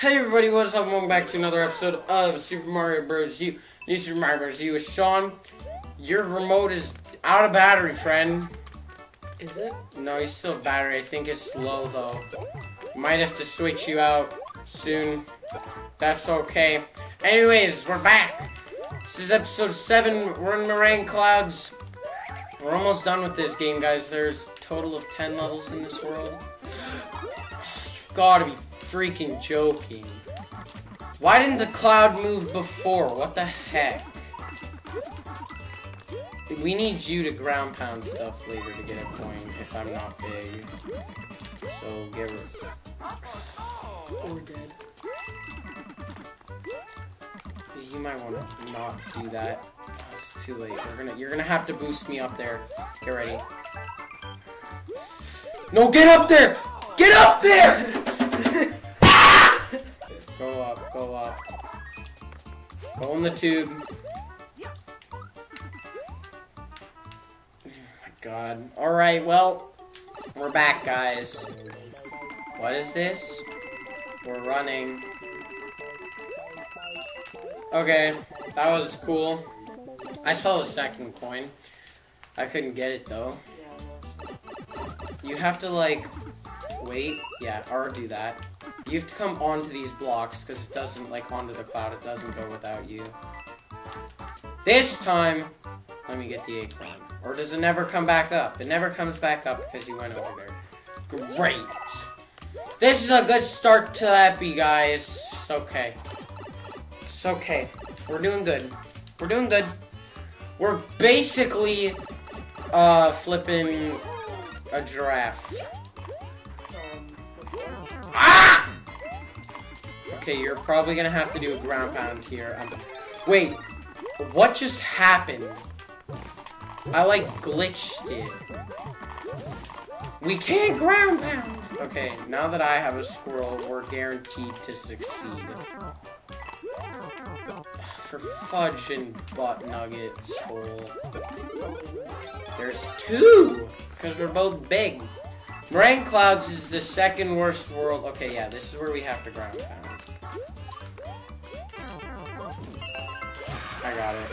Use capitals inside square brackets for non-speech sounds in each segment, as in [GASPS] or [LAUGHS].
Hey everybody, what is up? Welcome back to another episode of Super Mario Bros. U. New Super Mario Bros. U with Sean. Your remote is out of battery, friend. Is it? No, you still have battery. I think it's slow though. Might have to switch you out soon. That's okay. Anyways, we're back. This is episode 7. We're in Meringue Clouds. We're almost done with this game, guys. There's a total of 10 levels in this world. [SIGHS] You've gotta be freaking joking. Why didn't the cloud move before? What the heck? We need you to ground pound stuff later to get a coin if I'm not big. So get rid. Or dead. You might want to not do that. It's too late. We're gonna, you're gonna have to boost me up there. Get ready. No, get up there! Get up there! [LAUGHS] Go up, go up. Go in the tube. [SIGHS] My god. Alright, well, we're back, guys. What is this? We're running. Okay, that was cool. I saw the second coin. I couldn't get it though. You have to like wait, yeah, or do that. You have to come onto these blocks because it doesn't like onto the cloud. It doesn't go without you. This time, let me get the acorn. Or does it never come back up? It never comes back up because you went over there. Great. This is a good start to Epi, guys. It's okay. It's okay. We're doing good. We're doing good. We're basically uh flipping a giraffe. Um, Ah! Okay, you're probably gonna have to do a ground pound here. Um, wait, what just happened? I like glitched it. We can't ground pound. Okay, now that I have a squirrel, we're guaranteed to succeed. For fudge and butt nuggets, hole. There's two! Because we're both big. Meringue Clouds is the second worst world. Okay, yeah, this is where we have to ground pound. I got it.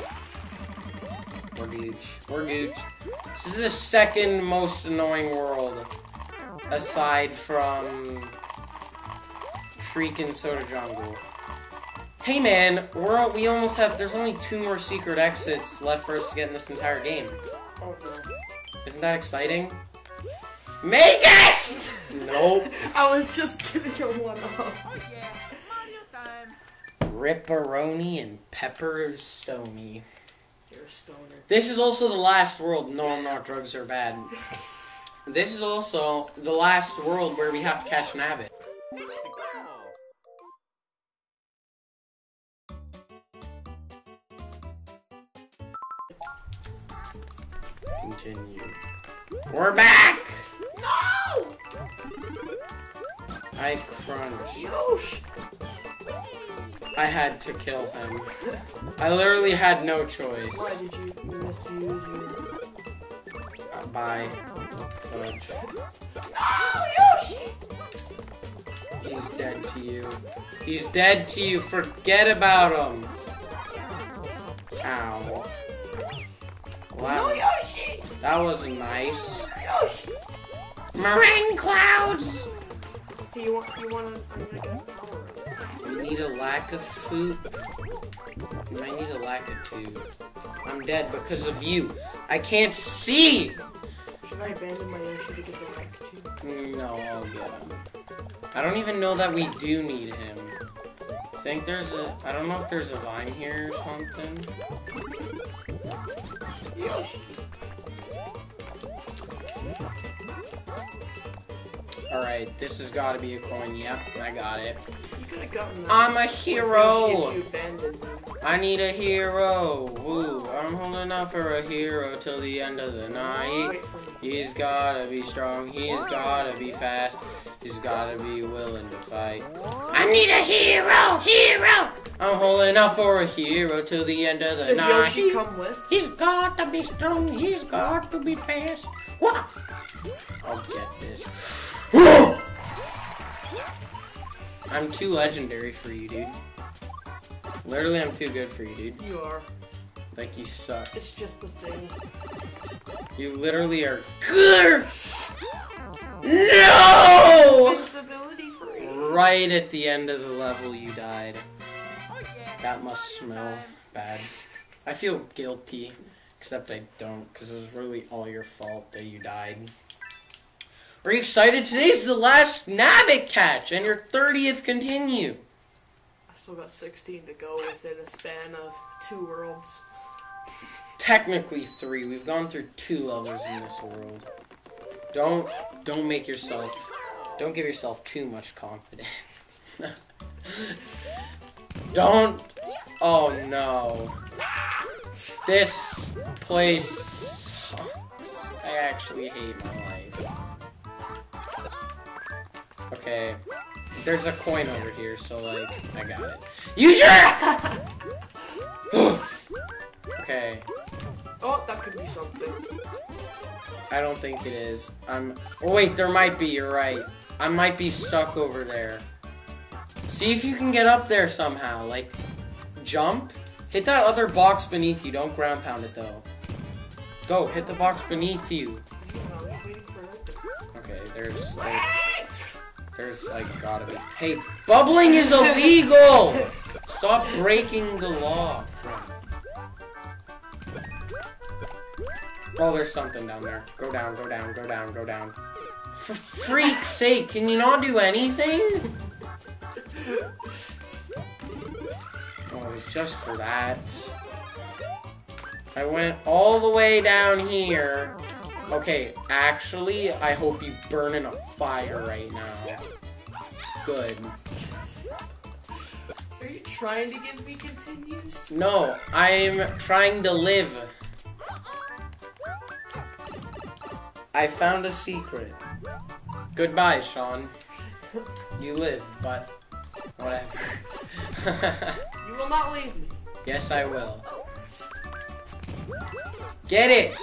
We're gooch. We're gooch. This is the second most annoying world. Aside from freaking Soda Jungle. Hey man, we're we almost have there's only two more secret exits left for us to get in this entire game. oh. Isn't that exciting? Make it! [LAUGHS] Nope. I was just giving him one off. Yeah, Mario time. Ripperoni and Pepper Stony. You're a stoner. This is also the last world. No, I'm not. Drugs are bad. This is also the last world where we have to catch Nabbit. Continue. We're back! No! I crunch. Yosh! I had to kill him. I literally had no choice. Why did you misuse your... Uh, Bye. Fudge. No, Yoshi! He's dead to you. He's dead to you. Forget about him. Ow. Wow. No, Yoshi! That wasn't nice. Yoshi! Meringue clouds! Hey, you want, you want to... need a lack of food. We might need a lack of two. I'm dead because of you. I can't see! Should I abandon my Yoshi to get the rank too? No, I'll get him. I don't even know that we do need him. I think there's a. I don't know if there's a vine here or something. Yoshi! Alright, this has got to be a coin. Yep, I got it. You could have gotten that. I'm a hero! If you abandoned me. I need a hero! Woo! I'm holding out for a hero till the end of the night. Wait for me. He's gotta be strong, he's gotta be fast, he's gotta be willing to fight. I need a hero! Hero! I'm holding out for a hero till the end of the Does night. Yoshi come with? He's got to be strong, he's got to be fast. What? I'll get this. I'm too legendary for you, dude. Literally, I'm too good for you, dude. You are. Like, you suck. It's just the thing. You literally are good. No! Right at the end of the level, you died. Oh. That must smell bad. I feel guilty, except I don't, because it was really all your fault that you died. Are you excited? Today's the last Nabbit catch and your 30th continue. I still got 16 to go within a span of two worlds. Technically three. We've gone through two levels in this world. Don't don't make yourself don't give yourself too much confidence. [LAUGHS] don't oh no. This place sucks. I actually hate my life. Okay. There's a coin over here, so like I got it. You jerk! [SIGHS] okay. Oh, that could be something. I don't think it is. I'm. Oh wait, there might be. You're right. I might be stuck over there. See if you can get up there somehow. Like, jump. Hit that other box beneath you. Don't ground pound it though. Go hit the box beneath you. Hang on, I'm waiting for it to- Okay, there's like, there's like gotta be. Hey, bubbling is illegal. Stop breaking the law. friend. Oh, there's something down there. Go down, go down, go down, go down. For freak's sake, can you not do anything? Oh, it was just for that. I went all the way down here. Okay, actually, I hope you burn in a fire right now. Good. Are you trying to give me continues? No, I'm trying to live. I found a secret. Goodbye, Sean. You live, but whatever. [LAUGHS] You will not leave me. yes, I will. Get it!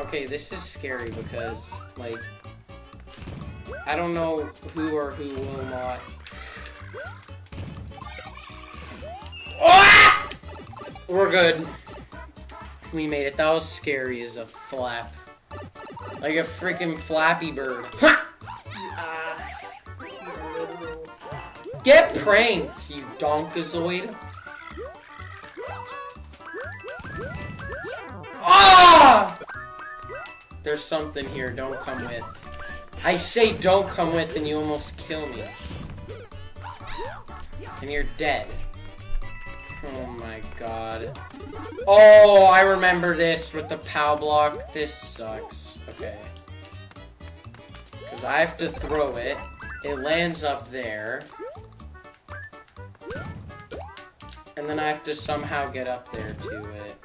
Okay, this is scary because, like, I don't know who or who will not. Ah! We're good. We made it. That was scary as a flap. Like a freaking flappy bird. Ha! You ass. You literal ass. Get pranked, you donkazoid. There's something here, don't come with. I say don't come with and you almost kill me. And you're dead. Oh my god. Oh, I remember this with the POW block. This sucks. Okay. Because I have to throw it. It lands up there. And then I have to somehow get up there to it.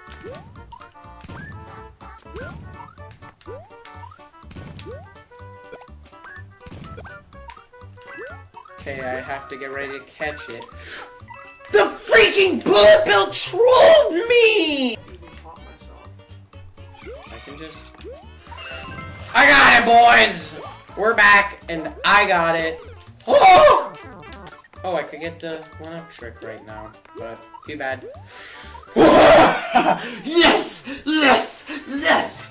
Okay, I have to get ready to catch it. The freaking bullet bill trolled me! I can just... I got it, boys! We're back, and I got it. Oh! Oh, I could get the one-up trick right now, but too bad. [LAUGHS] yes! Yes! Yes!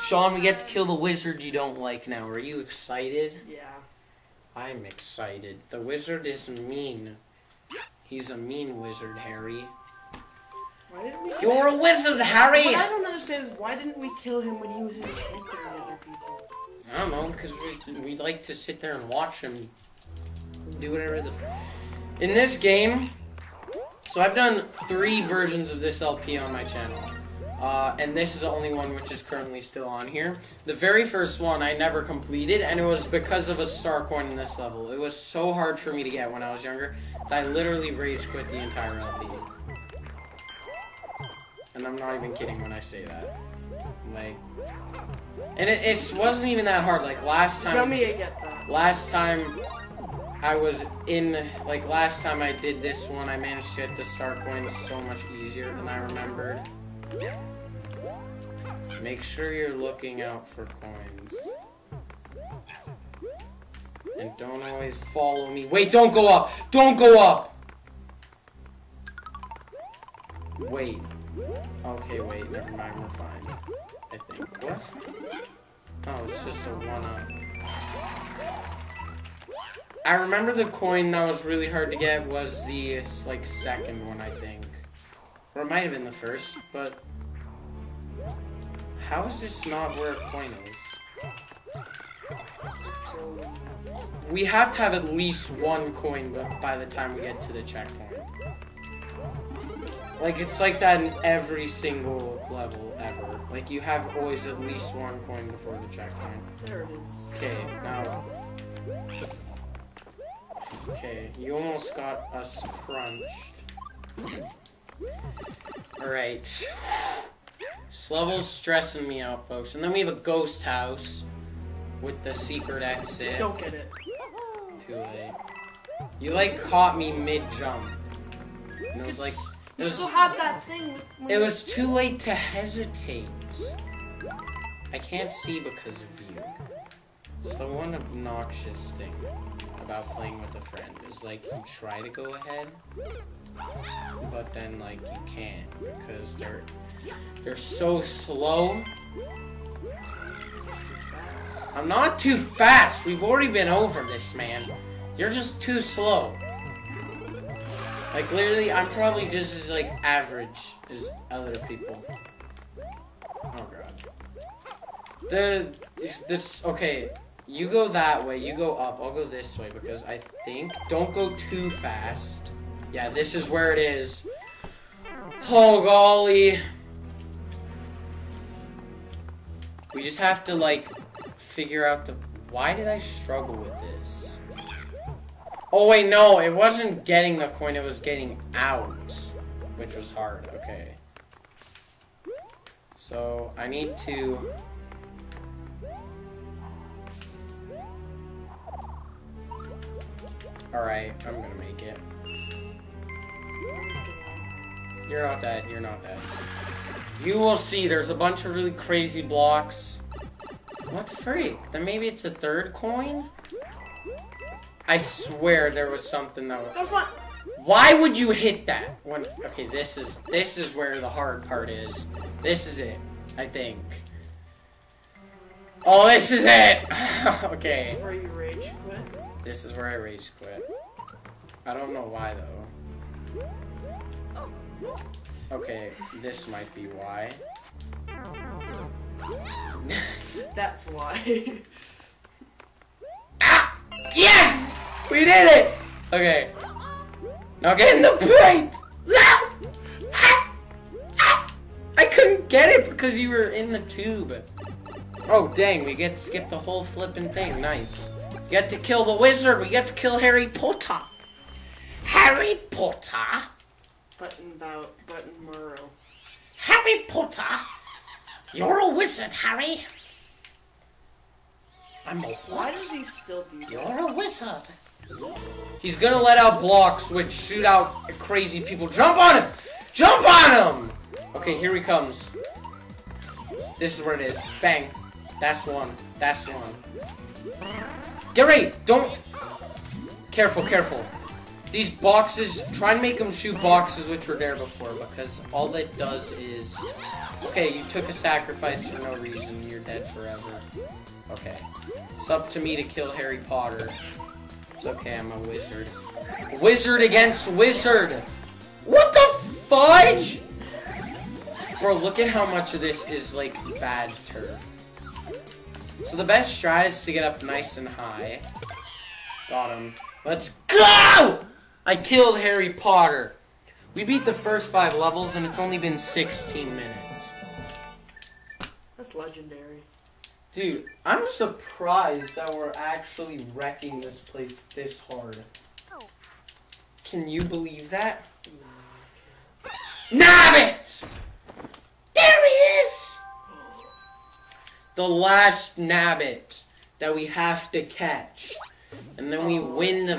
Sean, we get to kill the wizard you don't like now. Are you excited? Yeah. I'm excited. The wizard is mean. He's a mean wizard, Harry. Why didn't we? You're a wizard, Harry! What I don't understand is why didn't we kill him when he was enchanting other people? I don't know, because we, we like to sit there and watch him do whatever the. In this game, so I've done three versions of this LP on my channel. Uh, and this is the only one which is currently still on here. The very first one I never completed, and it was because of a star coin in this level. It was so hard for me to get when I was younger that I literally rage quit the entire LP. And I'm not even kidding when I say that. Like, and it, it wasn't even that hard. Like last time. Let me get that. Last time I was in, like last time I did this one, I managed to get the star coin so much easier than I remembered. Make sure you're looking out for coins. And don't always follow me. Wait, don't go up! Don't go up! Wait. Okay, wait, never mind, we're fine. I think. What? Oh, it's just a one up. I remember the coin that was really hard to get was the like second one, I think. Or it might have been the first, but how is this not where a coin is? We have to have at least one coin by the time we get to the checkpoint. Like it's like that in every single level ever. Like you have always at least one coin before the checkpoint. There it is. Okay, now. Okay, you almost got us crunched. Alright. This level's stressing me out, folks. And then we have a ghost house with the secret exit. Don't get it. Too late. You like caught me mid jump. And it was like it You was, still had that thing. when it you- was too late to hesitate. I can't see because of you. It's the one obnoxious thing about playing with a friend is like you try to go ahead, but then like you can't because they're they're so slow. I'm not too fast. We've already been over this, man. You're just too slow. Like literally, I'm probably just as like average as other people. Oh god. The this okay. You go that way. You go up. I'll go this way because I think don't go too fast. Yeah, this is where it is. Oh golly. We just have to like figure out the why did I struggle with this? Oh wait, no, it wasn't getting the coin, it was getting out, which was hard. Okay. So, I need to Alright, I'm gonna make it. You're not dead, you're not dead. You will see, there's a bunch of really crazy blocks. What the freak? Then maybe it's a third coin? I swear there was something that was. Why would you hit that? When okay, this is this is where the hard part is. This is it, I think. Oh, this is it. [LAUGHS] okay, This is Where you rage quit. this is where I rage quit. I don't know why though. Okay, this might be why. [LAUGHS] That's why. Ah! [LAUGHS] Yes! We did it! Okay. Now get in the pipe! I couldn't get it because you were in the tube. Oh, dang, we get to skip the whole flipping thing. Nice. We get to kill the wizard. We get to kill Harry Potter. Harry Potter? Button bout. Button Murrow. Harry Potter? You're a wizard, Harry. I'm a Why does he still do that? You're a wizard. He's gonna let out blocks which shoot out crazy people. Jump on him! Jump on him! Okay, here he comes. This is where it is. Bang. That's one. That's one. Get ready! Don't. Careful, careful. These boxes, try and make them shoot boxes which were there before because all that does is. Okay, you took a sacrifice for no reason. You're dead forever. Okay. It's up to me to kill Harry Potter. It's okay, I'm a wizard. Wizard against wizard! What the fudge? Bro, look at how much of this is like bad turf. So the best strat is to get up nice and high. Got him. Let's go! I killed Harry Potter. We beat the first five levels and it's only been 16 minutes. That's legendary. Dude, I'm surprised that we're actually wrecking this place this hard. Can you believe that? Nabbit! There he is! The last Nabbit that we have to catch. And then we Oh, win the.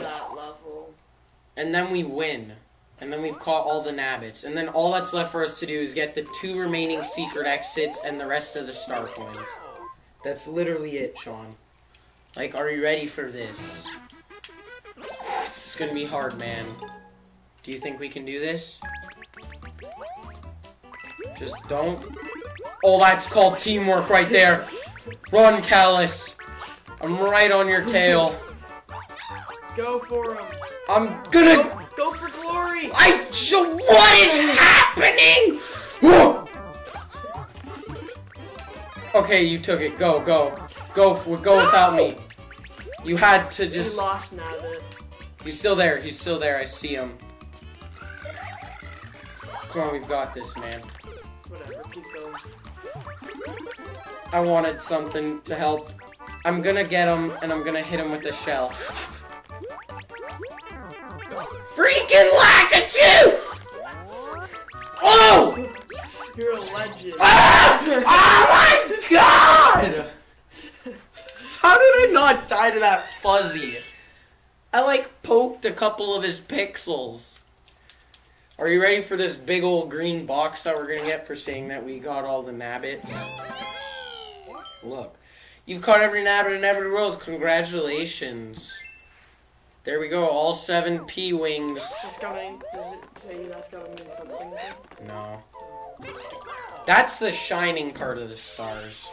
And then we win. And then we've caught all the nabbits. And then all that's left for us to do is get the two remaining secret exits and the rest of the star coins. That's literally it, Sean. Like, are you ready for this? It's gonna be hard, man. Do you think we can do this? Just don't. Oh, that's called teamwork right there. Run, Callus. I'm right on your tail. Go for him. I'm gonna. Go, go for glory. I. So what is happening? Okay, you took it. Go, go, go. Go without me. You had to just. lost Nabbit. He's still there. He's still there. I see him. Come on, we've got this, man. Whatever, keep going. I wanted something to help. I'm gonna get him, and I'm gonna hit him with the shell. Freaking Lakitu! Oh! You're a legend. Ah! Oh my god! How did I not die to that fuzzy? I like poked a couple of his pixels. Are you ready for this big old green box that we're gonna get for saying that we got all the nabbits? Look. You've caught every nabbit in every world. Congratulations. There we go, all seven P wings. That's does it say that's gotta mean something? No. That's the shining part of the stars.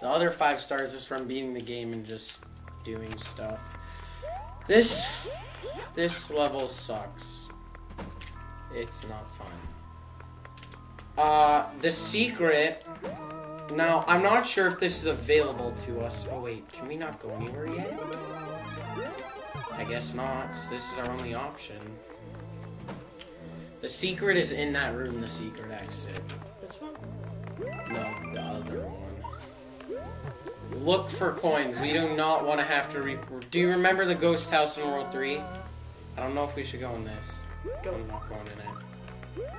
The other five stars is from beating the game and just doing stuff. This this level sucks. It's not fun. Uh the secret now I'm not sure if this is available to us. Oh wait, can we not go anywhere yet? I guess not, this is our only option. The secret is in that room, the secret exit. This one? No, the other one. Look for coins. We do not want to have to re- Do you remember the ghost house in World 3? I don't know if we should go in this. Go. I'm not going in it.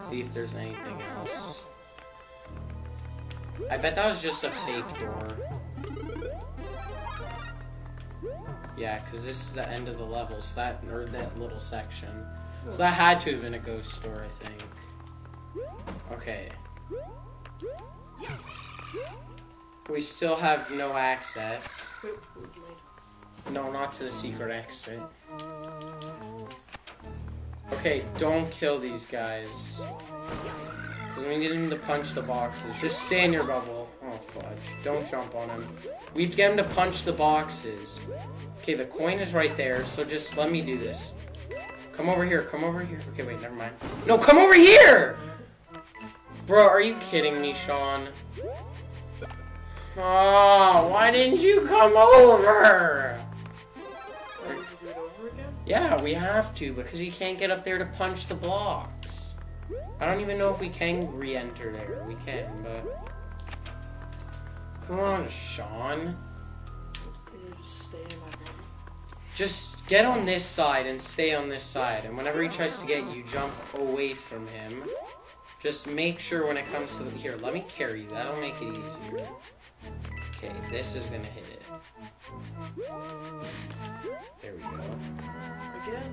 See if there's anything else. I bet that was just a fake door. Yeah, because this is the end of the level, so that, or that little section. So that had to have been a ghost door, I think. Okay. We still have no access. No, not to the secret exit. Okay, don't kill these guys. Because we need him to punch the boxes. Just stay in your bubble. Fudge. Don't jump on him. We get him to punch the boxes. Okay, the coin is right there, so just let me do this. Come over here, come over here. Okay, wait, never mind. No, come over here! Bro, are you kidding me, Sean? Oh, why didn't you come over? Yeah, we have to because he can't get up there to punch the blocks. I don't even know if we can re-enter there. We can, but come on, Sean. Just get on this side and stay on this side. And whenever he tries to get you, jump away from him. Just make sure when it comes to the here. Let me carry you. That'll make it easier. Okay, this is gonna hit it. There we go. Again?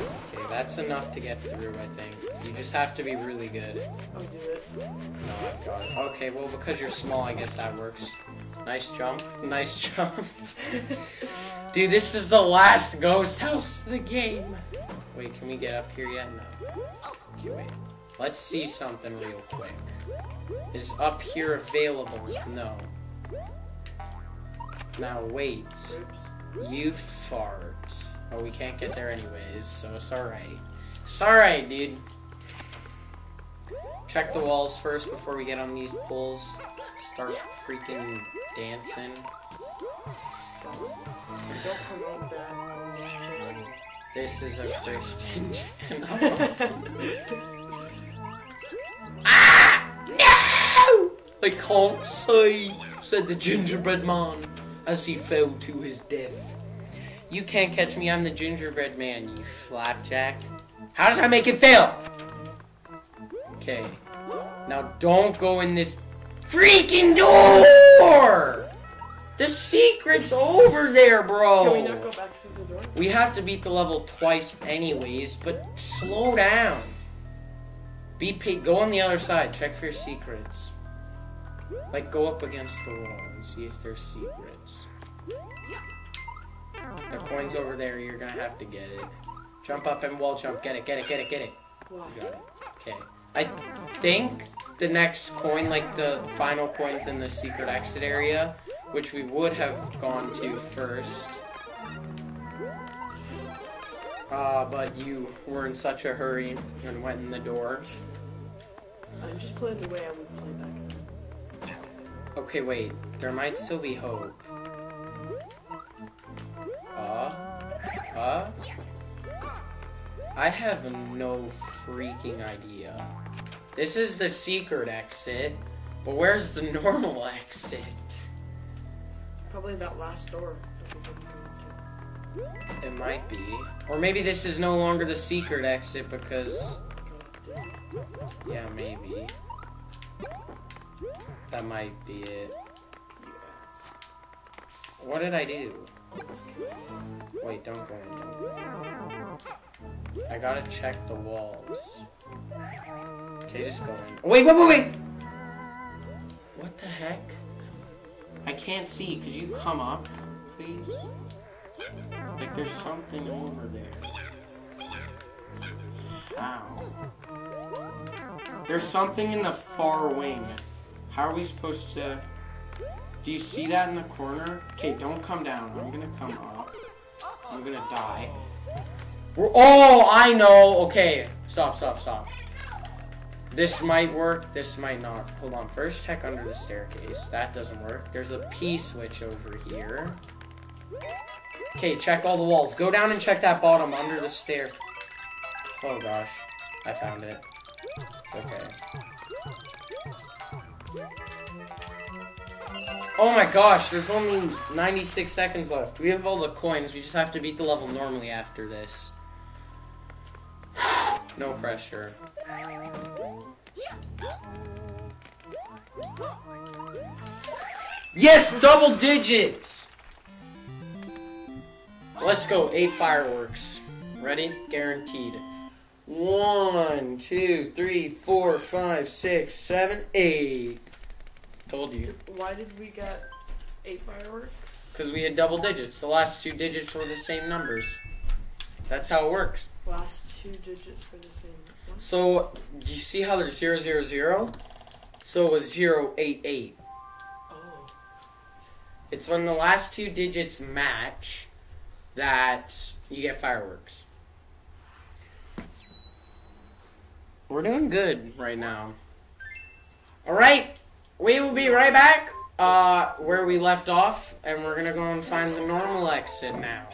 Okay, that's enough to get through, I think. You just have to be really good. I'll do it. Oh, no, I've got it. Okay, well, because you're small, I guess that works. Nice jump. [LAUGHS] Nice jump. [LAUGHS] Dude, this is the last ghost house of the game. Wait, can we get up here yet? No. Okay, wait. Let's see something real quick. Is up here available? No. Now, wait. Oops. You fart. Oh, we can't get there anyways, so it's alright. It's alright, dude. Check the walls first before we get on these pulls. Start freaking dancing. This is a Christian channel. [LAUGHS] ah! No! I can't say, said the gingerbread man as he fell to his death. You can't catch me, I'm the gingerbread man, you flapjack. How does that make it fail? Okay. Now don't go in this freaking door! The secret's over there, bro! Can we not go back through the door? We have to beat the level twice anyways, but slow down. Be go on the other side, check for your secrets. Like go up against the wall. and see if there's secrets. The coin's over there. You're gonna have to get it. Jump up and wall jump. Get it. Get it. Get it. Get it. You got it. Okay. I think the next coin, like the final coins in the secret exit area, which we would have gone to first. Uh, but you were in such a hurry and went in the door. I'm just playing the way I would play back then. Okay, wait. There might still be hope. Uh? Uh? I have no freaking idea. This is the secret exit, but where's the normal [LAUGHS] exit? Probably that last door. that we didn't go It might be. Or maybe this is no longer the secret exit because. Yeah, maybe. That might be it. What did I do? Wait, don't go in. I gotta check the walls. Okay, just go in. Wait, wait, wait, wait! What the heck? I can't see. Could you come up, please? Like, there's something over there. How? There's something in the far wing. How are we supposed to... Do you see that in the corner? Okay, don't come down. I'm gonna come up. I'm gonna die. We're, oh, I know. Okay, stop, stop, stop. This might work. This might not. Hold on. First, check under the staircase. That doesn't work. There's a P switch over here. Okay, check all the walls. Go down and check that bottom under the stair. Oh gosh, I found it. It's okay. Oh my gosh, there's only 96 seconds left. We have all the coins. We just have to beat the level normally after this. [SIGHS] no pressure. Yes, double digits! Let's go, eight fireworks. Ready? Guaranteed. One, two, three, four, five, six, seven, eight. Told you. Why did we get eight fireworks? Because we had double digits. The last two digits were the same numbers. That's how it works. Last two digits for the same one. So, do you see how there's zero, zero, zero? So it was zero, eight, eight. Oh. It's when the last two digits match that you get fireworks. We're doing good right now. Alright, we will be right back uh, where we left off, and we're gonna go and find the normal exit now.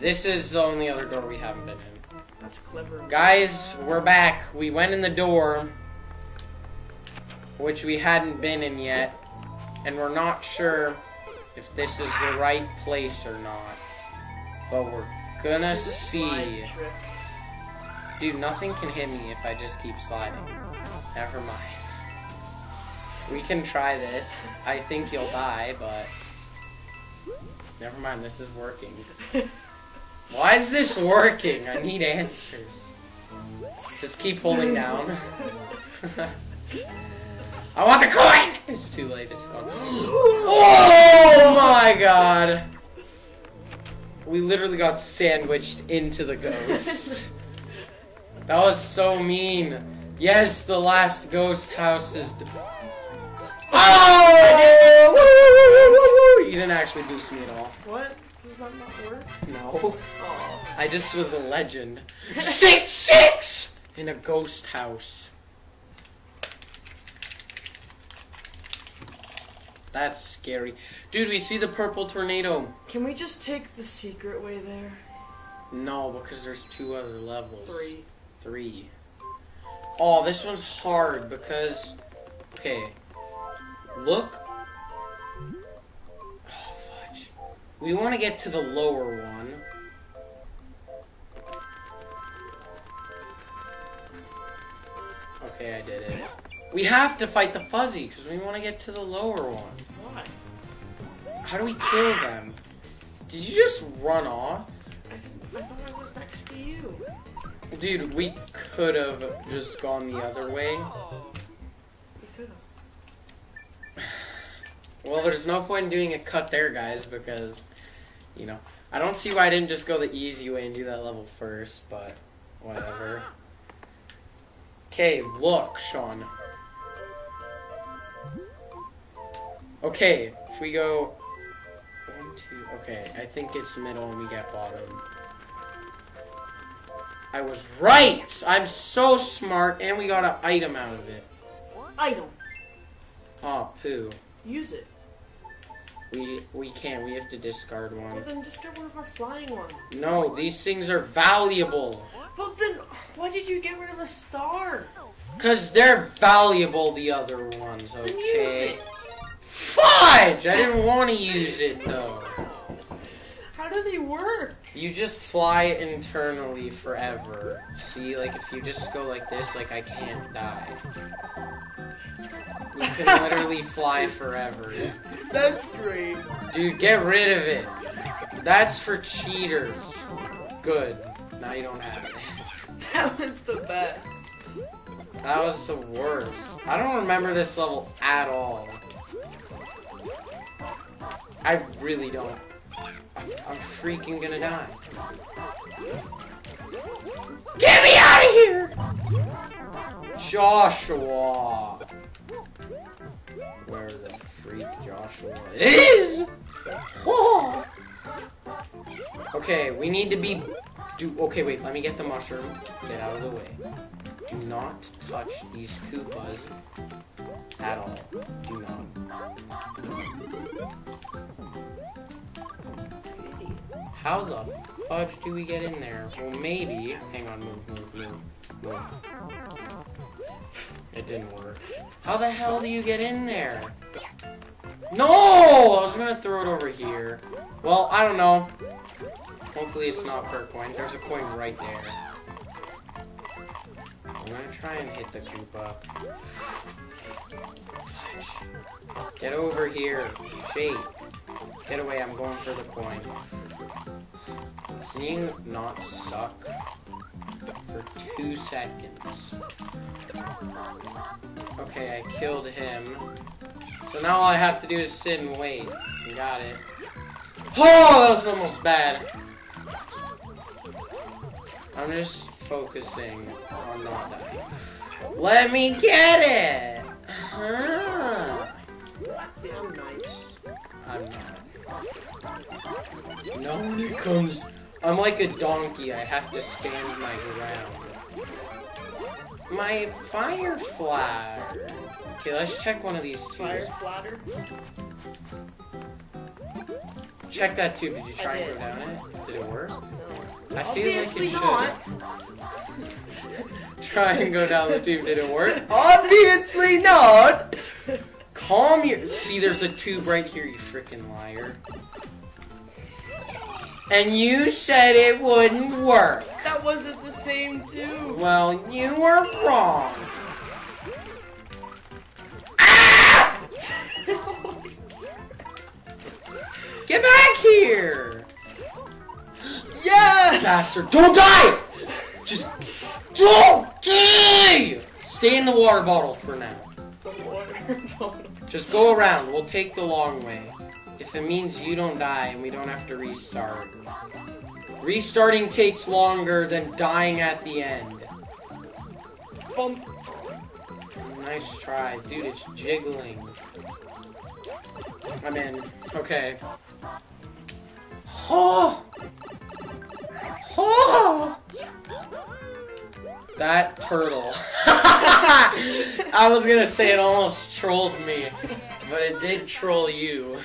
This is the only other door we haven't been in. That's clever. Guys, we're back. We went in the door, which we hadn't been in yet, and we're not sure if this is the right place or not. But we're gonna see. Dude, nothing can hit me if I just keep sliding. Never mind. We can try this. I think you'll die, but. Never mind, this is working. [LAUGHS] Why is this working? I need answers. Just keep holding down. [LAUGHS] I want the coin! It's too late, it's gone. [GASPS] Oh my god! We literally got sandwiched into the ghost. [LAUGHS] That was so mean. Yes, the last ghost house is. D- oh! You didn't actually boost me at all. What? Does that not work? No. Oh. I just was a legend. Six six in a ghost house. That's scary. Dude, we see the purple tornado. Can we just take the secret way there? No, because there's two other levels. Three. Three. Oh, this one's hard because. Okay. Look. Oh, fudge. We want to get to the lower one. Okay, I did it. We have to fight the fuzzy because we want to get to the lower one. Why? How do we kill them? Did you just run off? I, I thought I was next to you. Dude, we could have just gone the other way. Oh. We could have. Well, there's no point in doing a cut there, guys, because, you know, I don't see why I didn't just go the easy way and do that level first, but whatever. Okay, look, Sean. Okay, if we go one, two, okay, I think it's middle and we get bottom. I was right! I'm so smart, and we got an item out of it. Item. Oh, poo. Use it. We we can't. We have to discard one. Well, then get one of our flying ones. No, these things are valuable. But then, why did you get rid of a star? Cause they're valuable. The other ones, Then use okay. it. Fudge! I didn't want to use it though. How do they work? You just fly internally forever. See, like if you just go like this, like I can't die. You can [LAUGHS] literally fly forever. That's great. Dude, get rid of it. That's for cheaters. Good. Now you don't have it. That was the best. That was the worst. I don't remember this level at all. I really don't. I'm, freaking gonna die. Get me out of here! Joshua! Where the freak Joshua is? Oh. [LAUGHS] Okay, we need to be. Do okay. Wait, let me get the mushroom. Get out of the way. Do not touch these Koopas at all. Do not. How the fudge do we get in there? Well, maybe. Hang on, move, move, move, move. It didn't work. How the hell do you get in there? No! I was gonna throw it over here. Well, I don't know. Hopefully it's not per coin. There's a coin right there. I'm gonna try and hit the Koopa. Get over here. Shade. Get away, I'm going for the coin. Can you not suck for two seconds? Okay, I killed him. So now all I have to do is sit and wait. Got it. Oh, that was almost bad. I'm just focusing on not dying. Let me get it! Huh. See, I'm nice. I'm not. No, it comes, I'm like a donkey. I have to stand my ground. My fire flag. Okay, let's check one of these tubes. Fire flatter. Check that tube. Did you try and go down it? Did it work? No. I feel Obviously like it not. should. [LAUGHS] Try and go down the tube. Did it work? [LAUGHS] Obviously not. Calm your. See, there's a tube right here. You freaking liar. And you said it wouldn't work. That wasn't the same too. Well, you were wrong. Ah! [LAUGHS] Get back here! yes. Bastard, don't die! Just don't die! Stay in the water bottle for now. Water [LAUGHS] bottle. Just go around. We'll take the long way. If it means you don't die and we don't have to restart. Restarting takes longer than dying at the end. Bump. Nice try. Dude, it's jiggling. I'm in. Okay. Oh! Oh! That turtle. [LAUGHS] I was gonna say it almost trolled me, but it did troll you.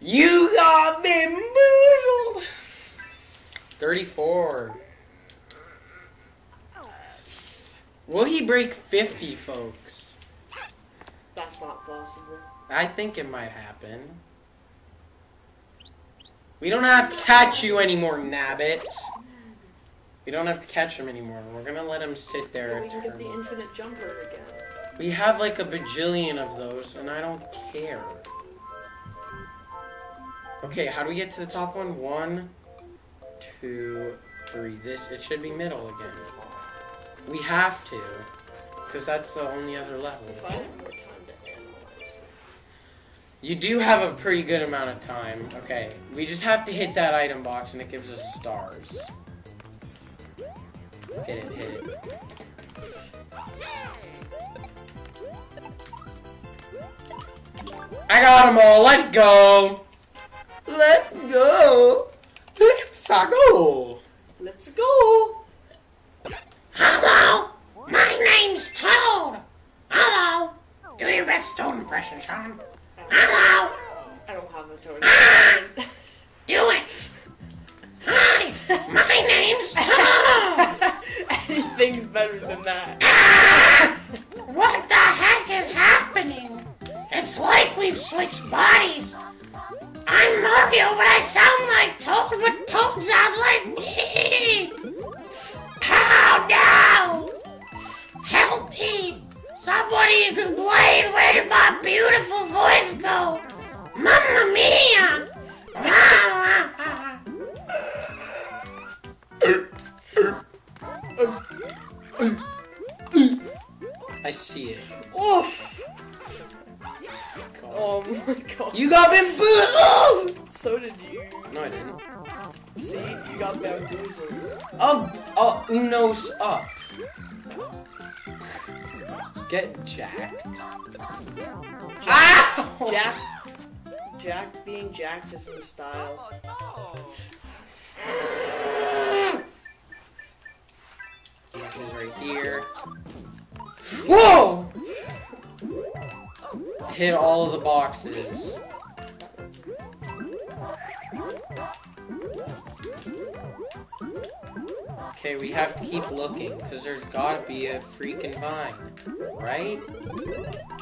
You got bamboozled! 34. Will he break 50, folks? That's not possible. I think it might happen. We don't have to catch you anymore, Nabbit. We don't have to catch him anymore. We're gonna let him sit there. we can get the infinite jumper again. We have like a bajillion of those, and I don't care. Okay, how do we get to the top one? One, two, three. This, it should be middle again. We have to, because that's the only other level. If I had more time to analyze You do have a pretty good amount of time. Okay, we just have to hit that item box and it gives us stars. Hit it, hit it. I got them all. Let's go. Let's go. Let's go. Let's go. Hello, my name's Toad. Hello. Do your best Toad impression, Sean. Hello. I don't have a toad. Ah! Do it. Hi, my name's Toad. Anything's better than that. Ah! What the heck is happening? It's like we've switched bodies. I'm Mario, but I sound like Toad, but Toad sounds like me. Oh no! Help me! Somebody explain where did my beautiful voice go? Mamma mia! [LAUGHS] I see it. Oof. Oh my god. You got bamboozled! So did you. No, I didn't. See, you got bamboozled. Oh, oh, Uno's up. Get jacked. Ow! Jack. Jack being jacked is in style. Oh Jack is right here. Whoa! Hit all of the boxes. Okay, we have to keep looking, because there's gotta be a freaking vine. Right?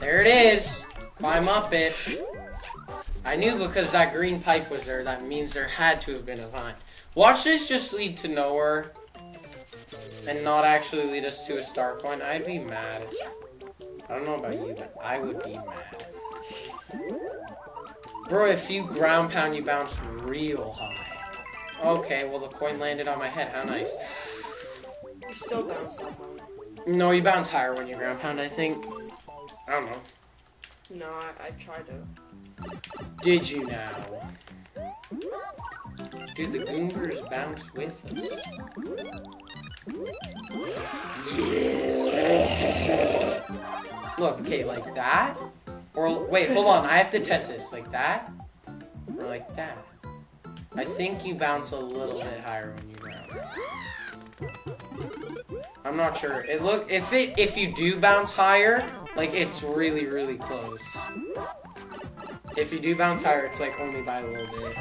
There it is! Climb up it. I knew because that green pipe was there, that means there had to have been a vine. Watch this just lead to nowhere and not actually lead us to a star point. I'd be mad. I don't know about you, but I would be mad. Bro, if you ground pound, you bounce real high. Okay, well the coin landed on my head. How nice. You still bounce that one. No, you bounce higher when you ground pound, I think. I don't know. No, I, I tried to. Did you now? Dude, the Goombers bounce with us. Yeah. Look, okay, like that? Or, wait, hold on, I have to test this. Like that? Or like that? I think you bounce a little bit higher when you ground. I'm not sure. It look if it if you do bounce higher, like it's really really close. If you do bounce higher, it's like only by a little bit.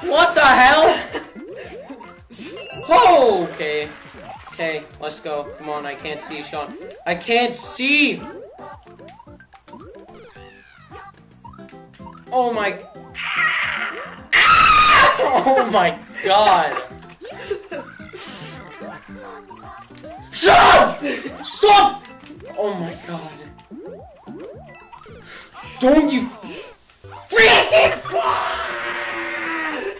What the hell? [LAUGHS] Oh, okay. Okay, let's go. Come on, I can't see, Sean. I can't see! Oh my... [LAUGHS] Oh my god! Stop! Stop! Oh my god. Don't you freaking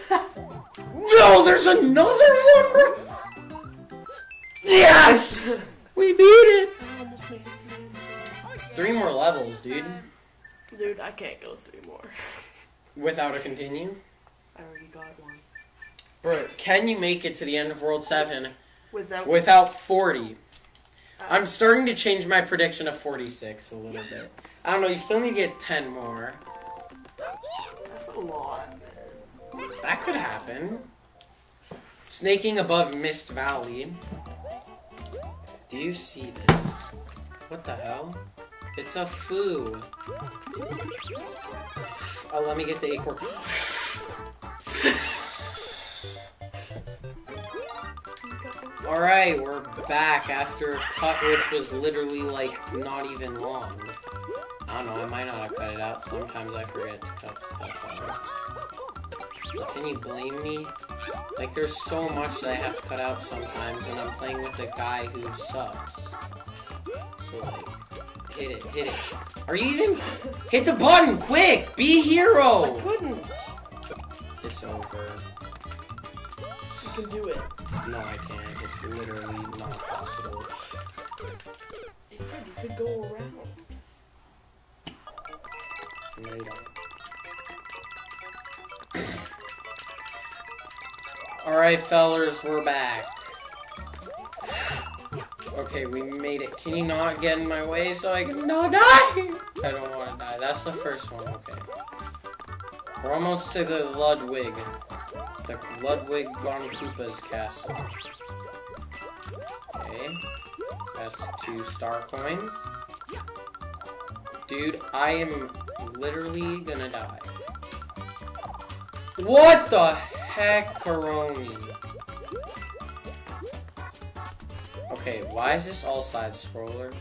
[LAUGHS] No, there's another one! Bro. Yes! [LAUGHS] We beat it! I almost made it to the end. Three more levels, dude. Dude, I can't go three more. Without a continue. I already got one. Bro, can you make it to the end of World 7 Without. without 40? uh, I'm starting to change my prediction of 46 a little bit. I don't know, you still need to get 10 more. That's a lot. That could happen. Snaking above Mist Valley. Do you see this? What the hell? It's a foo. Oh, let me get the acorn. Alright, we're back after a cut which was literally like not even long. I don't know, I might not have cut it out. Sometimes I forget to cut stuff out. Can you blame me? Like, there's so much that I have to cut out sometimes, and I'm playing with a guy who sucks. So, like, hit it, hit it. Are you even... [LAUGHS] Hit the button, quick! Be a I hero! couldn't. It's over. You can do it. No, I can't. It's literally not possible. You could, you could go around. tomato. Alright, fellers, we're back. [SIGHS] Okay, we made it. Can you not get in my way so I can not die? [LAUGHS] I don't want to die. That's the first one, okay. We're almost to the Ludwig. The Ludwig von Koopa's castle. Okay. That's two star coins. Dude, I am literally gonna die. What the heck, Okay, why is this all side scrollers?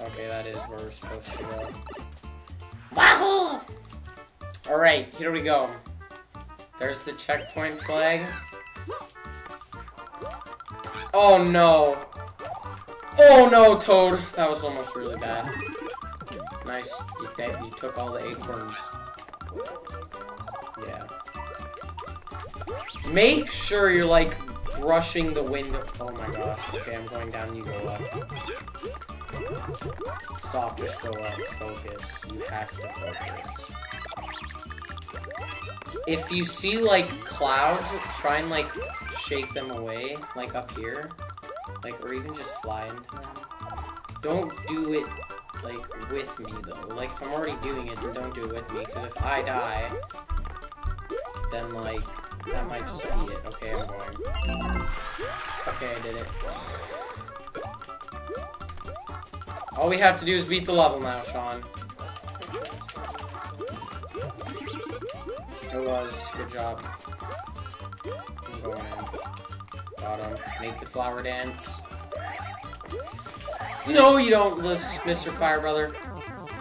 Okay, that is where we're supposed to go. Wahoo! Alright, here we go. There's the checkpoint flag. Oh no! Oh no, Toad! That was almost really bad. Nice. You, you took all the acorns. Yeah. Make sure you're like brushing the window. Oh my gosh. Okay, I'm going down. You go up. Stop. Just go up. Focus. You have to focus. If you see like clouds, try and like shake them away, like up here, like or even just fly into them. Don't do it like with me though. Like if I'm already doing it, then don't do it with me. Because if I die, then like that might just be it. Okay, I'm going. Okay, I did it. All we have to do is beat the level now, Sean. It was. Good job. I'm going in. Got him. Make the flower dance. No, you don't, Mr. Fire Brother.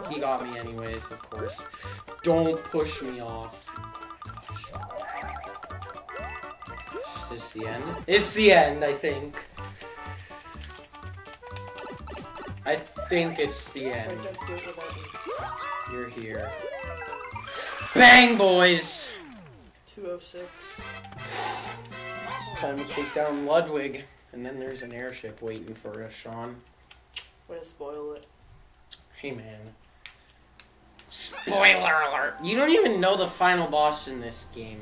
He got me anyways, of course. Don't push me off. Is this the end? It's the end, I think. I think it's the end. just do it without me. You're here. Bang, boys! 206. It's time to take down Ludwig. And then there's an airship waiting for us, Sean. Way to spoil it. Hey, man. Spoiler alert! You don't even know the final boss in this game.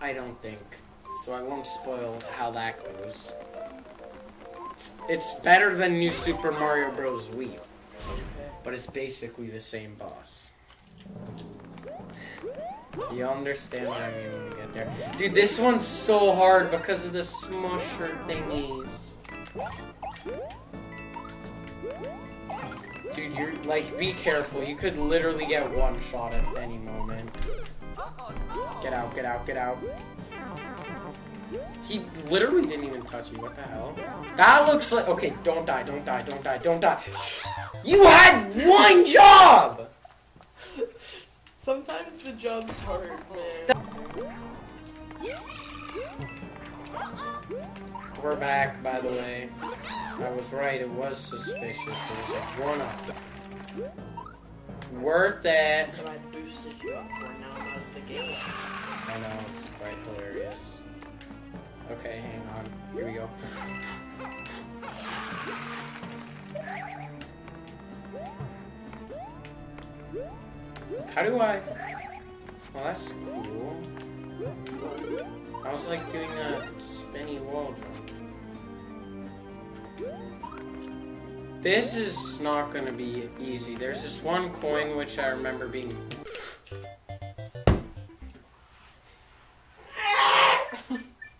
I don't think. So I won't spoil how that goes. It's better than New Super Mario Bros. Wii, but it's basically the same boss. You understand what I mean when we get there. Dude, this one's so hard because of the smusher thingies. Dude, you're like, be careful. You could literally get one shot at any moment. Get out, get out, get out. He literally didn't even touch you. What the hell? That looks like. Okay, don't die, don't die, don't die, don't die. You had one job! Sometimes the job's hard, man. We're back, by the way. I was right, it was suspicious. It was a one up. Worth it. I boosted you up for now I'm out of the game. I know, it's quite hilarious. Okay, hang on. Here we go. How do I... Well, that's cool. I was like doing a spinny wall jump. This is not gonna be easy. There's this one coin which I remember being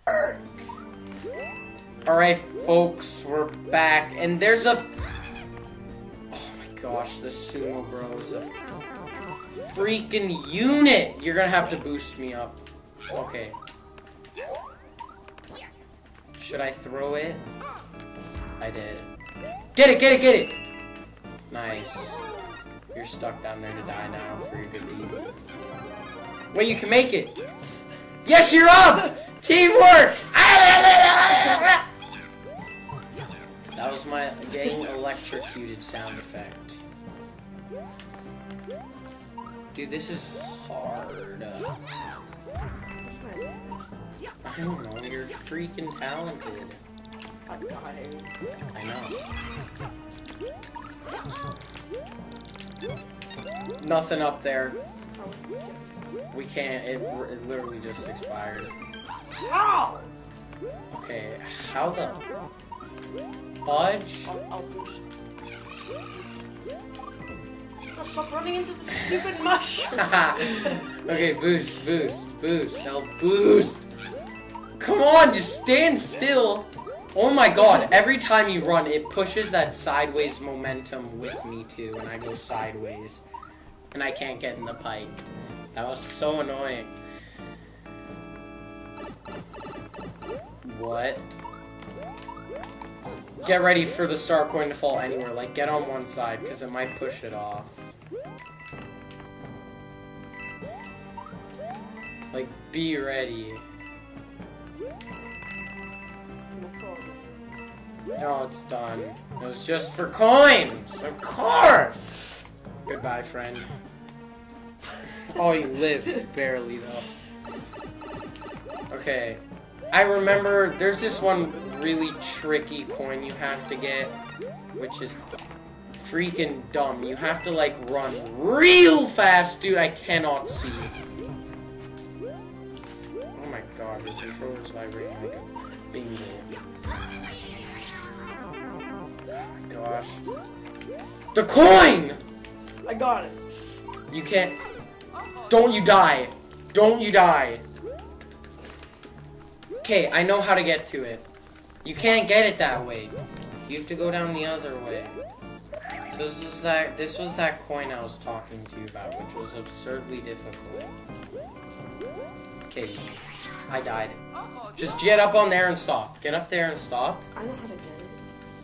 [LAUGHS] Alright, folks, we're back. And there's a. Oh my gosh, the Sumo Bro is a freaking unit! You're gonna have to boost me up. Okay. Should I throw it? I did. Get it, get it, get it! Nice. You're stuck down there to die now for your good deed. Wait, you can make it! Yes, you're up! Teamwork! That was my getting electrocuted sound effect. Dude, this is hard. I don't know, you're freaking talented. I died. I know. Nothing up there. We can't. It, it literally just expired. How? Okay, how the fudge? I'll, I'll boost. Stop running into the stupid [LAUGHS] mushroom. [LAUGHS] okay, boost, boost, boost, help, boost. Come on, just stand still. Oh my god, every time you run, it pushes that sideways momentum with me too, and I go sideways. And I can't get in the pipe. That was so annoying. What? Get ready for the star coin to fall anywhere. Like, get on one side, because it might push it off. Like, be ready. No, it's done. It was just for coins! Of course! Goodbye, friend. Oh, you lived. Barely, though. Okay. I remember there's this one really tricky coin you have to get, which is freaking dumb. You have to, like, run real fast. Dude, I cannot see. Oh my god, the controller's vibrating like a bingo. Gosh. The coin! I got it. You can't. Don't you die. Don't you die. Okay, I know how to get to it. You can't get it that way. You have to go down the other way. So this was that this was that coin I was talking to you about, which was absurdly difficult. Okay, I died. Just get up on there and stop. Get up there and stop. I know how to get.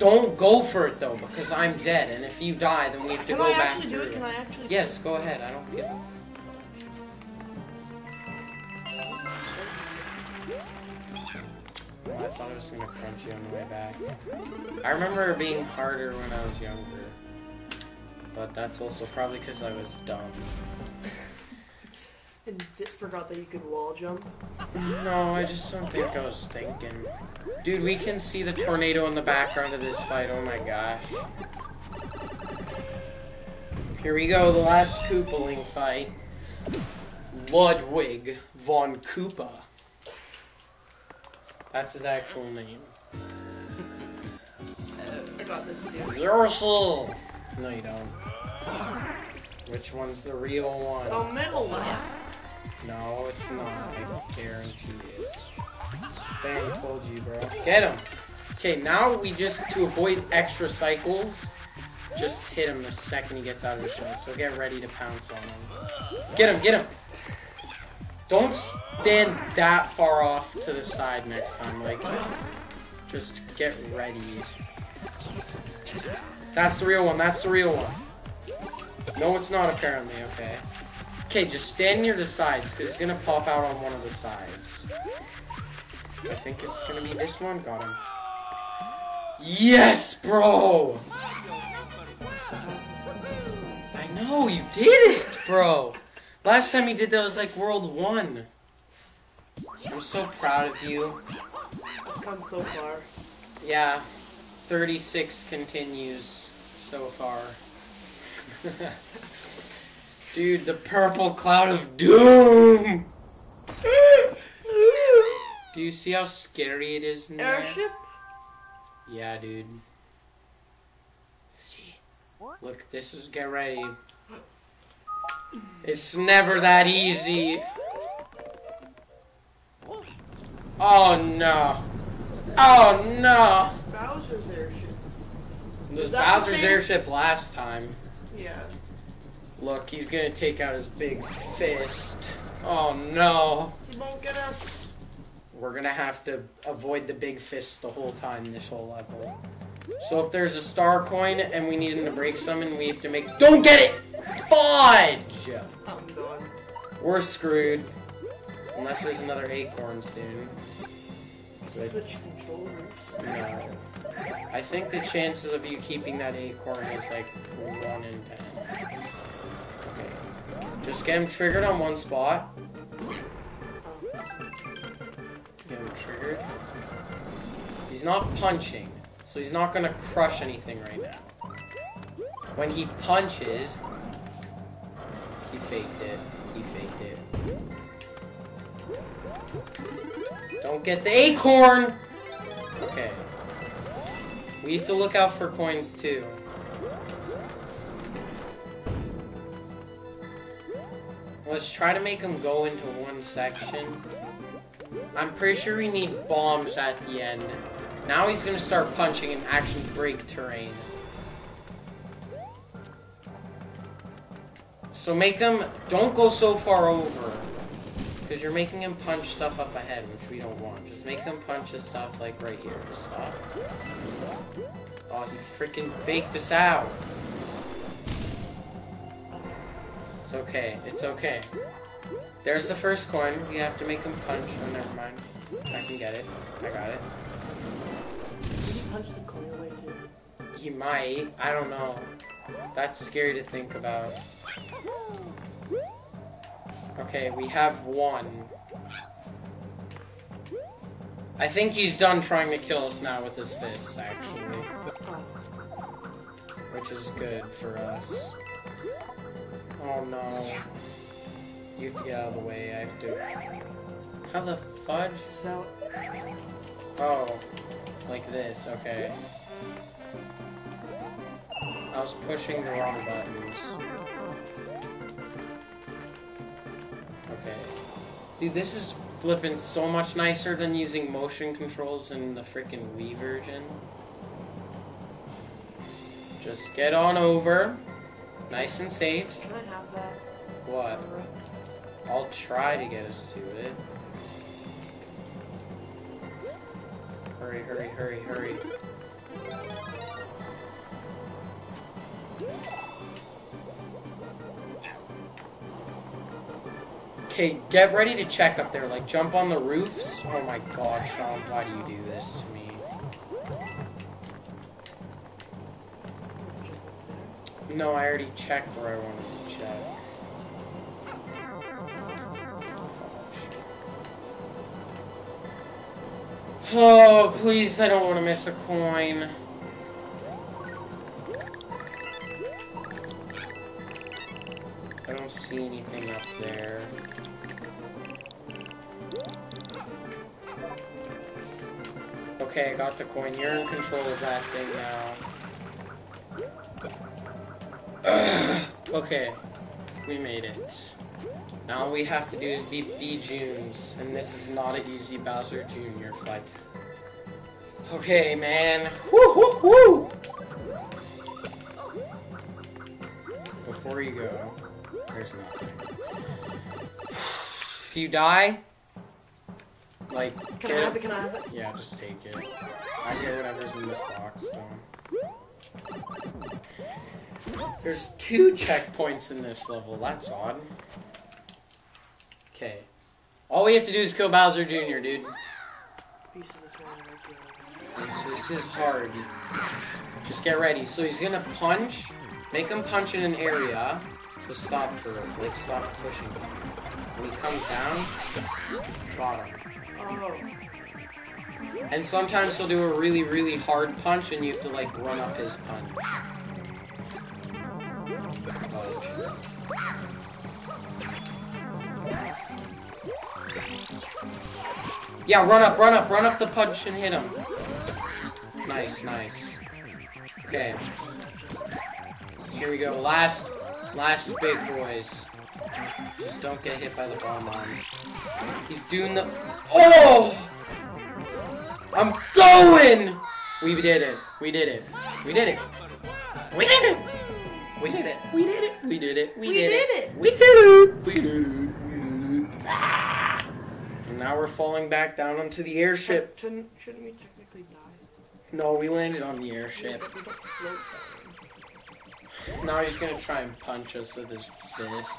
Don't go for it though, because I'm dead, and if you die, then we have to Can go I back actually do it? Can I actually? Yes, go ahead. I don't give a. I thought it was gonna crunch you on the way back. I remember it being harder when I was younger. But that's also probably because I was dumb. And forgot that you could wall jump. No, I just don't think I was thinking. Dude, we can see the tornado in the background of this fight. Oh my gosh. Here we go, the last Koopaling fight. Ludwig von Koopa. That's his actual name. [LAUGHS] Uh, I got this dude. No, you don't. Which one's the real one? The middle one. No, it's not. I guarantee it. Bang, told you, bro. Get him! Okay, now we just, to avoid extra cycles, just hit him the second he gets out of the shell. So get ready to pounce on him. Get him, get him! Don't stand that far off to the side next time. Like, just get ready. That's the real one, that's the real one. No, it's not apparently, okay. Okay, just stand near the sides, because it's gonna pop out on one of the sides. I think it's gonna be this one. Got him. Yes, bro! I know, you did it, bro! Last time you did that was like World 1. I'm so proud of you. I've come so far. Yeah, 36 continues so far. [LAUGHS] Dude, the purple cloud of doom! Do you see how scary it is now? Airship? Yeah, dude. See? Look, this is get ready. It's never that easy. Oh no. Oh no. Bowser's airship. It was Is that the Bowser's airship last time. Yeah. Look, he's gonna take out his big fist. Oh no. He won't get us. We're gonna have to avoid the big fist the whole time this whole level. So if there's a star coin and we need him to break something, we have to make- DON'T GET IT! Fudge! I'm done. We're screwed. Unless there's another acorn soon. But Switch controllers. no. I think the chances of you keeping that acorn is like 1 in 10. Just get him triggered on one spot. Get him triggered. He's not punching, so he's not gonna crush anything right now. when he punches, he faked it. He faked it. Don't get the acorn! Okay. We have to look out for coins too. Let's try to make them go into one section. I'm pretty sure we need bombs at the end. Now he's gonna start punching and actually break terrain. So make him, don't go so far over. Because you're making him punch stuff up ahead, which we don't want. Just make him punch the stuff like right here. Stop. Oh, he freaking faked us out. It's okay. It's okay. There's the first coin. You have to make him punch. Oh, never mind. I can get it. I got it. Did he punch the coin away too? He might. I don't know. That's scary to think about. Okay, we have one. I think he's done trying to kill us now with his fists, actually. Oh, Which is good for us. Oh no. You have to get out of the way, I have to... How the fudge? So, Oh, like this, okay. I was pushing the wrong buttons. Okay. Dude, this is flipping so much nicer than using motion controls in the freaking Wii version. Just get on over. Nice and safe. can I have that? What? I'll try to get us to it. Hurry, hurry, hurry, hurry. Okay, get ready to check up there. Like, jump on the roofs. Oh my god, Sean, why do you do this to me? No, I already checked where I wanted to check. Oh, please, I don't want to miss a coin. I don't see anything up there. Okay, I got the coin. You're in control of that thing now. Okay, we made it. Now all we have to do is beat B Junes, and this is not an easy Bowser Jr. fight. Okay, man. Woo woo woo! Before you go, there's nothing. If you die, like, Can I have it? Can I have it? yeah, just take it. I get whatever's in this box, though. There's two checkpoints in this level. That's odd. Okay. All we have to do is kill Bowser Jr., dude. This man right there. This, this is hard. Just get ready. So he's gonna punch. Make him punch in an area. So stop for like stop pushing. When he comes down, got him. Oh, And sometimes he'll do a really, really hard punch, and you have to like run up his punch. Yeah, run up, run up, run up the punch and hit him. Nice, nice. Okay. Here we go. Last, last big boys. Just don't get hit by the bomb arm. He's doing the. Oh! I'm going! We did it. We did it. We did it. We did it. We did it. We did it. We did it. We We did did it. it. We did it. We did it. We did it. Ah! And now we're falling back down onto the airship. Shouldn't, shouldn't we technically die? No, we landed on the airship. We don't float down. Now he's gonna try and punch us with his fist.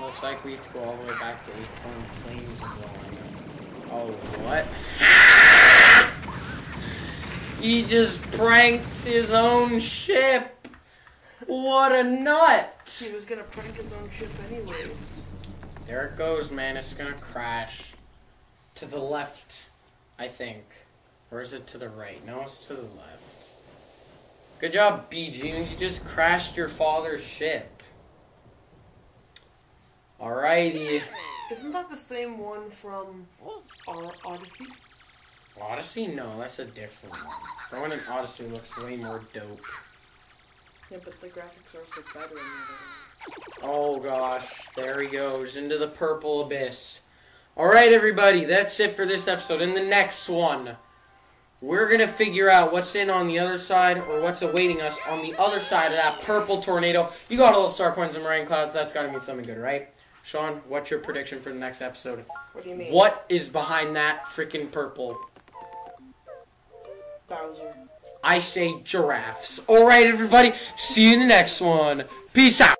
Looks like we have to go all the way back to Acorn Plains again. Oh, what? [SIGHS] He just pranked his own ship! What a nut! He was gonna prank his own ship anyways. There it goes, man. It's gonna crash. To the left, I think. Or is it to the right? No, it's to the left. Good job, BG. You just crashed your father's ship. Alrighty. Isn't that the same one from O- Odyssey? Odyssey? No, that's a different one. The one in Odyssey looks way more dope. Yeah, but the graphics are also better in the other Oh gosh, there he goes into the purple abyss. Alright, everybody, that's it for this episode. In the next one, we're gonna figure out what's in on the other side or what's awaiting us on the other side of that purple tornado. You got all the star coins and rain clouds, that's gotta mean something good, right? Sean, what's your prediction for the next episode? What do you mean? What is behind that freaking purple? Bowser. I say giraffes. Alright, everybody, see you in the next one. Peace out.